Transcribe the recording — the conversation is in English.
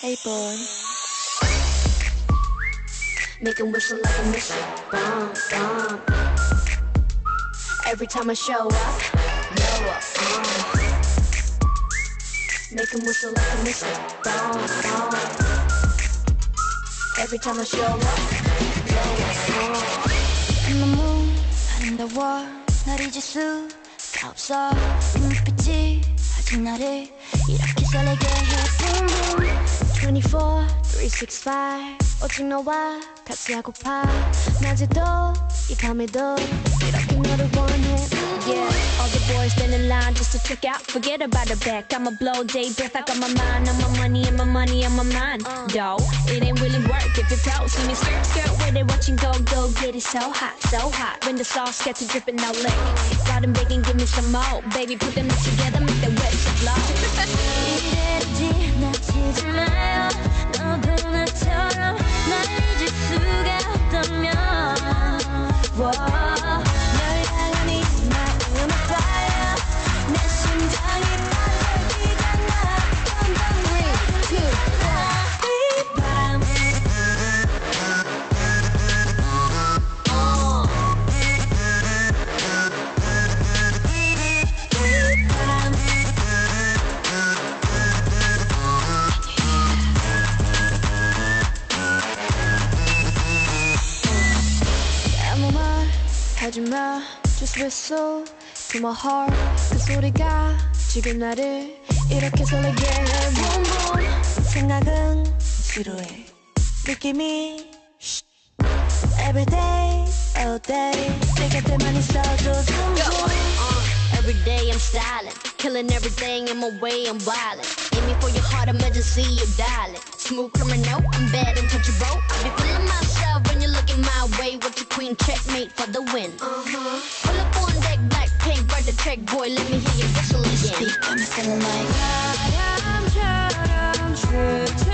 Hey boy. Make him whistle like a missile. Bomb, bomb. Every time I show up, blow up. Uh. Make him whistle like a missile. Bomb, bomb. Every time I show up, blow up. Uh. 너무 아름다워 날 잊을 수가 없어 눈빛이 아직 나를 이렇게 설레게 해 Boom boom 24, 365 오직 너와 같이 하고파 낮에도 이 밤에도 이렇게 너를 원해 Yeah, all the boys stand in line just to check out. Forget about the back. I'ma blow day breath. I got my mind on my money and my money on my mind. Though it ain't really work if it flows. See me skirt skirt where they watching go go get it so hot, so hot. When the sauce gets to dripping out lick. Got them begging, give me some more. Baby, put them together, make the wet Whoa, 하지마 Just whistle to my heart 그 소리가 지금 나를 이렇게 설레게 해 Boom boom 생각은 지루해 느낌이 Every day, all day 내 곁에만 있어도 Boom boom Uh, every day I'm styling, killing everything in my way. I'm wildin'. Aiming for your heart, emergency, you dialing. Smooth criminal, I'm bad, untouchable. I be feeling win. Uh-huh. Pull up on deck, black pink, burn the track, boy. Let me hear your whistle again. Speak, I'm feeling like. I'm trying, I'm trying.